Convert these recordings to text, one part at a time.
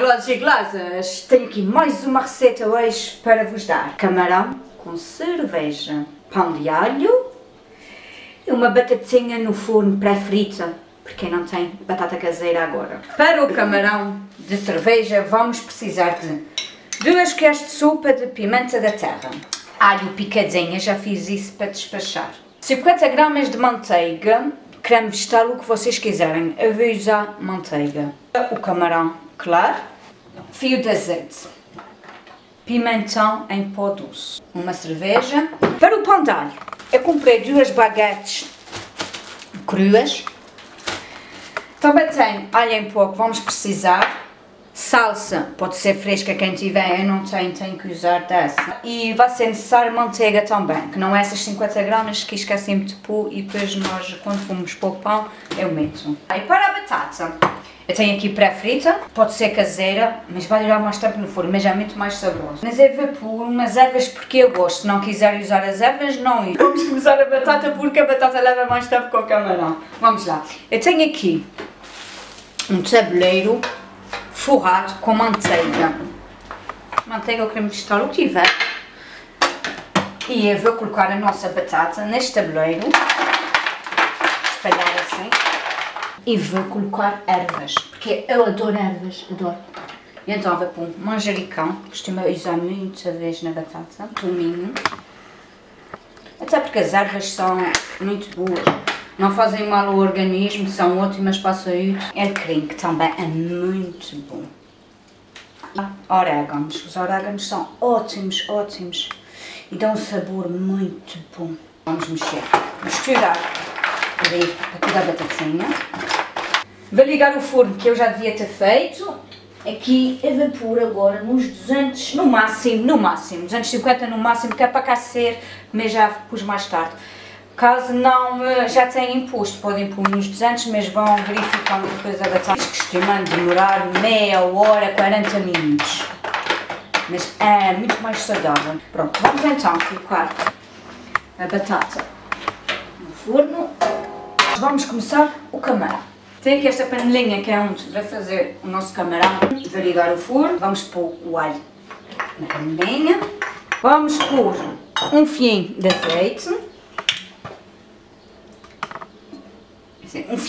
Olá, e glosas! Tenho aqui mais uma receita hoje para vos dar. Camarão com cerveja, pão de alho e uma batatinha no forno pré-frita, porque não tem batata caseira agora. Para o camarão de cerveja vamos precisar de duas colheres de sopa de pimenta da terra, alho picadinha, já fiz isso para despachar, 50 gramas de manteiga, creme vegetal, o que vocês quiserem, eu vou usar manteiga, o camarão claro, fio de azeite, pimentão em pó doce, uma cerveja. Para o pão de alho, eu comprei duas baguetes cruas. Também tenho alho em pó que vamos precisar. Salsa, pode ser fresca quem tiver, eu não tenho, tenho que usar dessa. E vai ser necessário manteiga também, que não é essas 50 gramas que esqueci-me de pôr e depois nós, quando formos pôr pão, eu meto. E para a batata, eu tenho aqui pré-frita, pode ser caseira, mas vai durar mais tempo no forno, mas é muito mais saboroso. Mas eu vou pôr umas ervas porque eu gosto, se não quiser usar as ervas, não Vamos começar a batata porque a batata leva mais tempo com o camarão. Vamos lá. Eu tenho aqui um tabuleiro forrado com manteiga. Manteiga ou creme vegetal, o que tiver. E eu vou colocar a nossa batata neste tabuleiro. Espalhar assim e vou colocar ervas, porque eu adoro ervas, adoro. E então vou pôr manjericão, costumo usar muita vez na batata, tominho. Até porque as ervas são muito boas, não fazem mal ao organismo, são ótimas para a saúde. Alecrim, que também é muito bom. Orégãos, os orégãos são ótimos, ótimos e dão um sabor muito bom. Vamos mexer, misturar ali aqui da batatinha. Vou ligar o forno que eu já devia ter feito. Aqui evapora agora nos 200, no máximo, no máximo, 250 no máximo, que é para aquecer, mas já pus mais tarde. Caso não eh, já tenham imposto, podem pôr nos 200, mas vão verificando depois a batata. Costumando demorar meia hora, 40 minutos. Mas é muito mais saudável. Pronto, vamos então colocar a batata no forno. Vamos começar o camarão. Tem aqui esta panelinha que é onde vai fazer o nosso camarão. Vou ligar o forno. Vamos pôr o alho na panelinha. Vamos pôr um fio de azeite.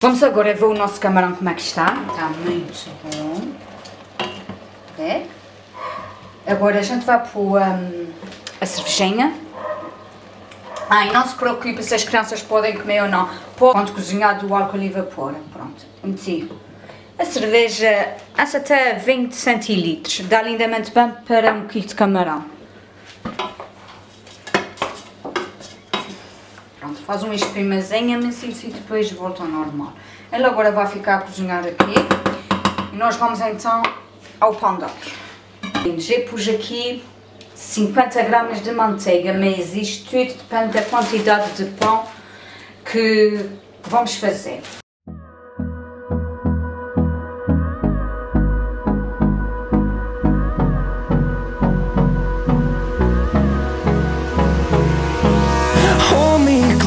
Vamos agora ver o nosso camarão como é que está. Está muito bom. É? Agora a gente vai pôr um, a cervejinha. Ai, não se preocupe se as crianças podem comer ou não. Pode cozinhar do álcool e vapor. Pronto, meti a cerveja, essa até 20 centilitros, dá lindamente bem para um quilo de camarão. Pronto, faz uma espumazinha, mas isso e depois volta ao normal. Ela agora vai ficar a cozinhar aqui e nós vamos então ao pão de alho. Já pus aqui 50 gramas de manteiga, mas isto tudo depende da quantidade de pão que vamos fazer.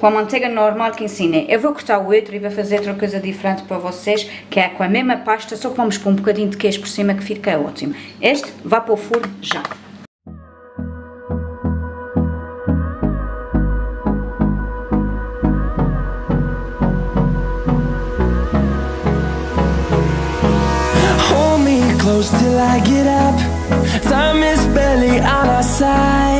com a manteiga normal que ensinei. Eu vou cortar o outro e vou fazer outra coisa diferente para vocês, que é com a mesma pasta, só que vamos pôr um bocadinho de queijo por cima que fica ótimo. Este vai para o forno já. Close till I get up. Time is barely on our side.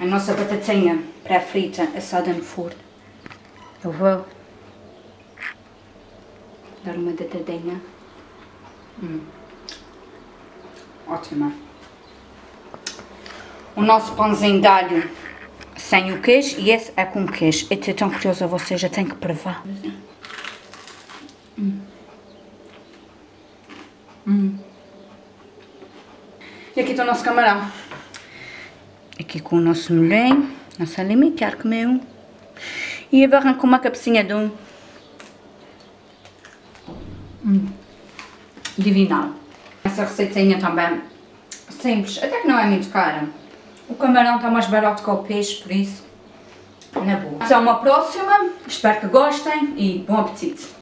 a nossa batatinha pré-frita assada no forno. Eu vou dar uma dadadinha. Hum. Ótima. O nosso pãozinho de alho sem o queijo e esse é com queijo. Eu estou tão curiosa, vocês já têm que provar. Hum. Hum. E aqui está o nosso camarão. Aqui com o nosso molhinho, nossa limitar comeu. E agora com uma cabecinha de um. Hum. Divinal. Essa receitinha também simples, até que não é muito cara. O camarão está mais barato que o peixe, por isso, na boa. Até uma próxima, espero que gostem e bom apetite!